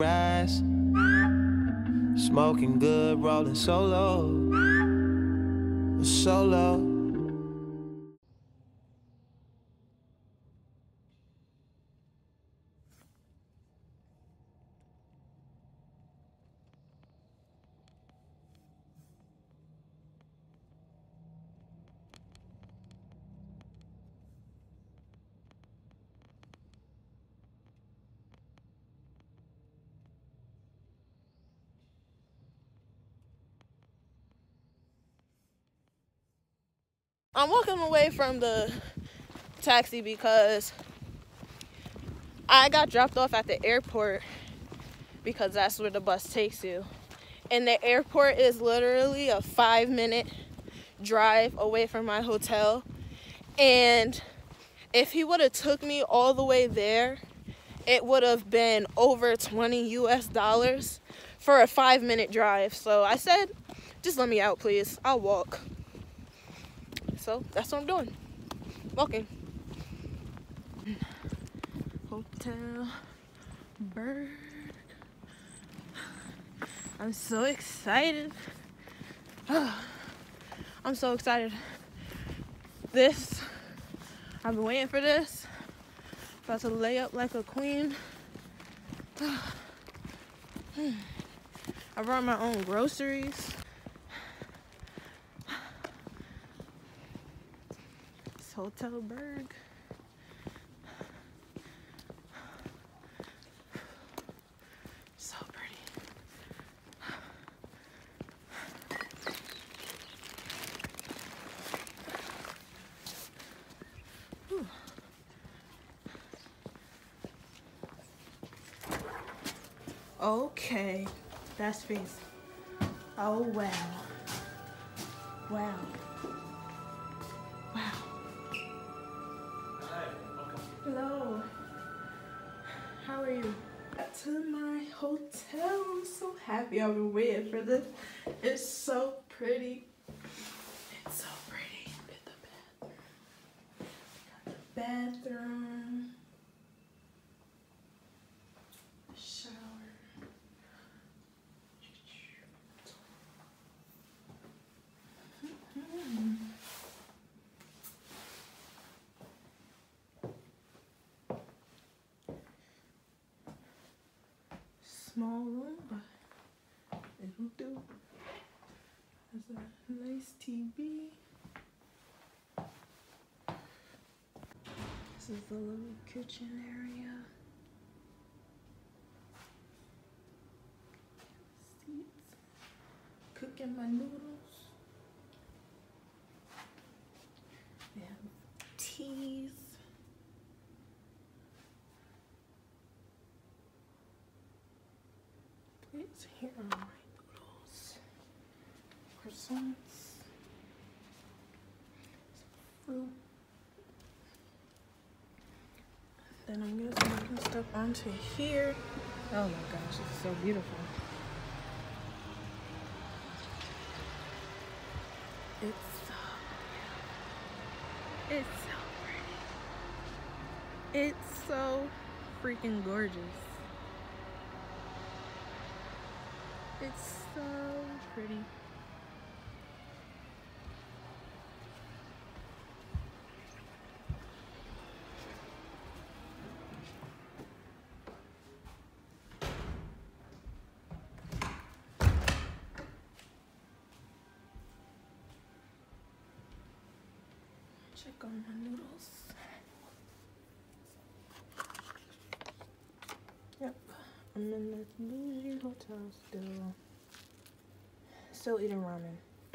rise. Smoking good, rolling solo. Solo. I'm walking away from the taxi because I got dropped off at the airport because that's where the bus takes you. And the airport is literally a five minute drive away from my hotel. And if he would have took me all the way there, it would have been over 20 US dollars for a five minute drive. So I said, just let me out, please. I'll walk. So that's what I'm doing. Walking. Hotel Berg. I'm so excited. I'm so excited. This, I've been waiting for this. About to lay up like a queen. I brought my own groceries. Hotel Berg. So pretty. Whew. Okay, that's face. Oh. Wow. Wow. Hello. How are you? Back to my hotel. I'm so happy I've been waiting for this. It's so pretty. It's so pretty. Look the bathroom. Got the bathroom. Small room, but it'll do. There's a nice TV. This is the little kitchen area. Seats. Cooking my noodles. Plates here are my noodles. Croissants. Fruit. Then I'm making stuff onto here. Oh my gosh, is so beautiful. It's so beautiful. It's so pretty. It's so freaking gorgeous. It's so pretty. Check on my noodles. I'm in this bougie hotel still. Still eating ramen.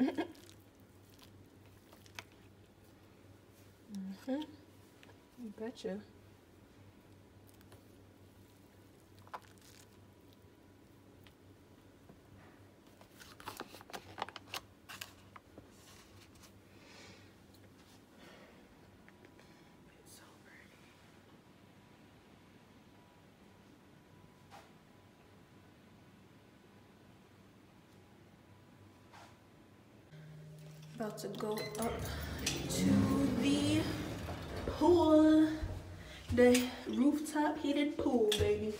mm-hmm. You betcha. About to go up to the pool, the rooftop heated pool, baby.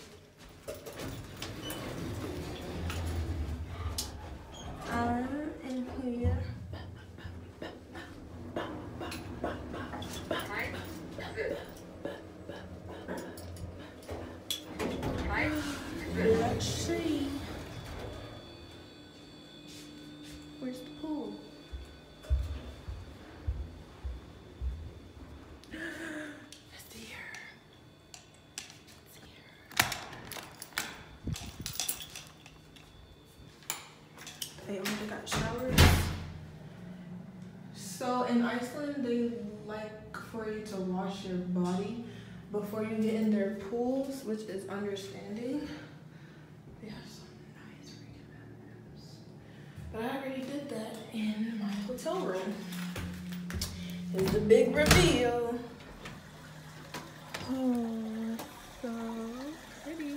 In Iceland, they like for you to wash your body before you get in their pools, which is understanding. They have some nice freaking bathrooms. But I already did that in my hotel room. It's a big reveal. Oh, so pretty.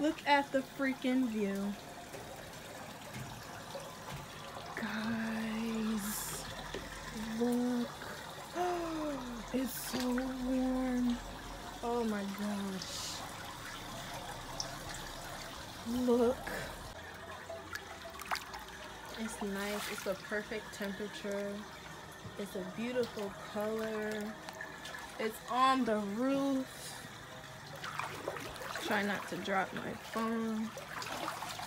Look at the freaking view. Guys, look. It's so warm. Oh my gosh. Look. It's nice. It's a perfect temperature. It's a beautiful color. It's on the roof. Try not to drop my phone.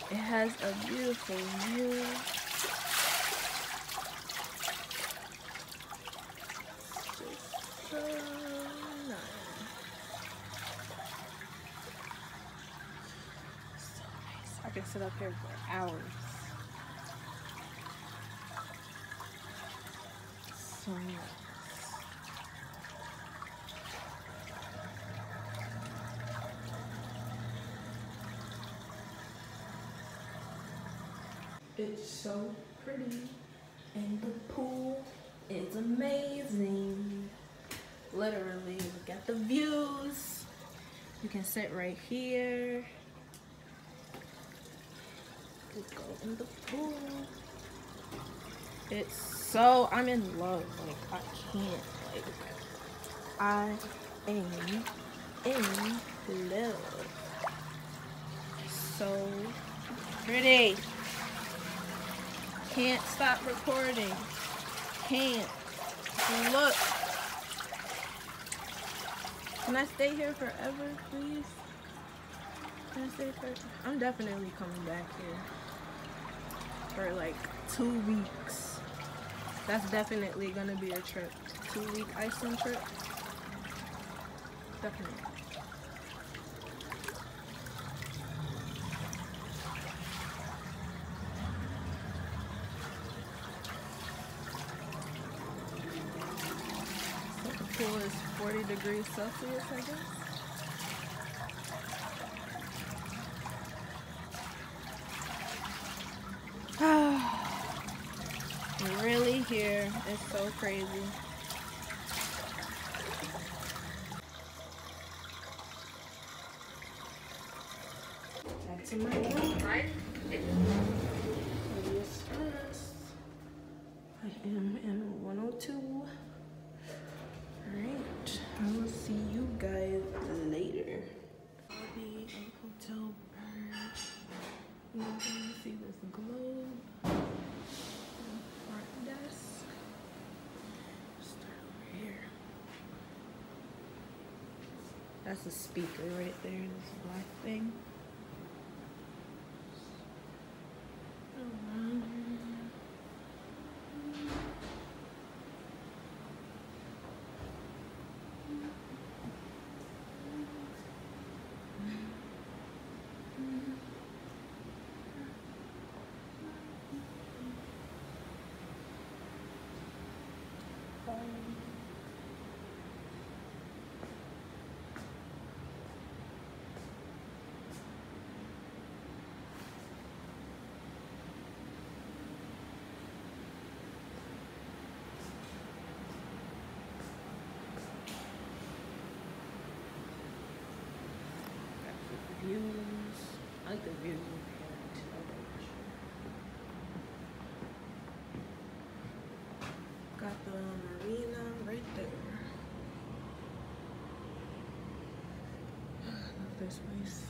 It has a beautiful view. It's just so nice. So nice. I can sit up here for hours. So nice. It's so pretty. And the pool is amazing. Literally, look at the views. You can sit right here. You go in the pool. It's so, I'm in love. Like, I can't. Like, I am in love. So pretty. Can't stop recording. Can't. Look. Can I stay here forever, please? Can I stay forever? I'm definitely coming back here for like two weeks. That's definitely gonna be a trip. Two week Iceland trip. Definitely. So the pool is 40 degrees Celsius, I guess. really here. It's so crazy. Back to my room. Yes, yes. I am in 102. Alright, I will see you guys later. Lobby of Hotel Berg. You're gonna see this globe. Front desk. Start over here. That's a speaker right there, this black thing. Views. I like the too. Got the marina right there. I love this place.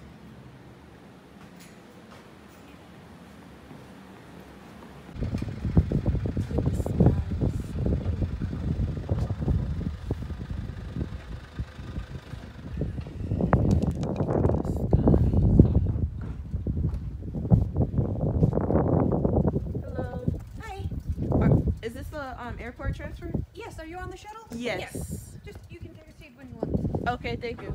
Look at the skies. is this the um airport transfer? Yes, are you on the shuttle? Yes. Just you can take a seat when you want. Okay, thank you.